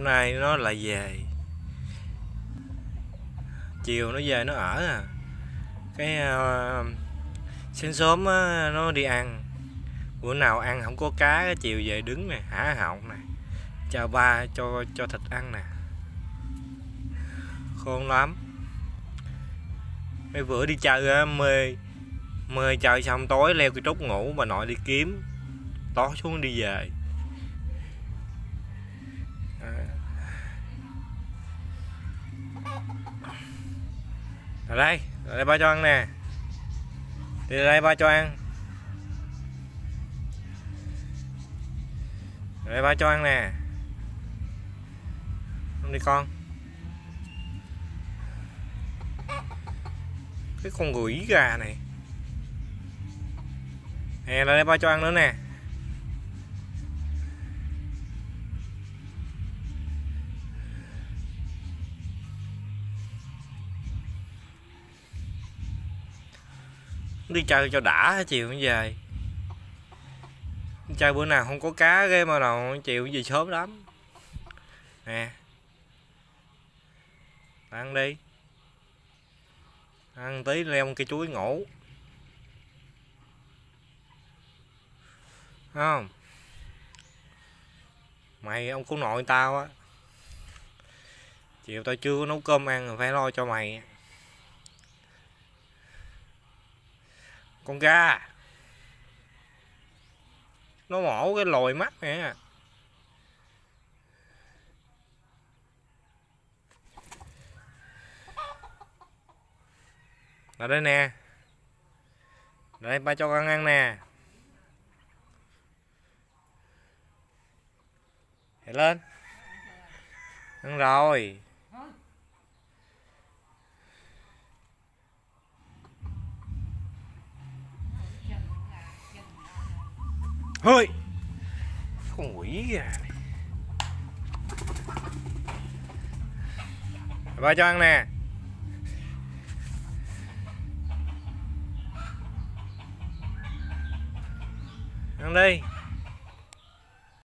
hôm nay nó lại về. Chiều nó về nó ở à. Cái uh, sáng sớm á, nó đi ăn. Bữa nào ăn không có cá chiều về đứng nè hả họng nè. Chào ba cho cho thịt ăn nè. Khôn lắm. Mấy bữa đi chơi á mê mê chơi xong tối leo cái trúc ngủ bà nội đi kiếm tối xuống đi về. Ở đây, ở đây ba cho ăn nè. Đi đây ba cho ăn. Ở đây ba cho ăn nè. Không đi con. Cái con gửi gà này. Nè, ra đây ba cho ăn nữa nè. Đi chơi cho đã chiều mới về. Chơi bữa nào không có cá ghê mà nào chiều gì sớm lắm. Nè. Ăn đi. Ăn tí leo cây chuối ngủ. Không? Mày ông cô nội tao á. Chiều tao chưa có nấu cơm ăn rồi phải lo cho mày. Con gà. Nó mổ cái lồi mắt nè. Là đây nè. Đây, ba cho con ăn nè. Hãy lên. Ăn rồi. Hơi. Không quỷ à, ba cho ăn nè. Ăn đi.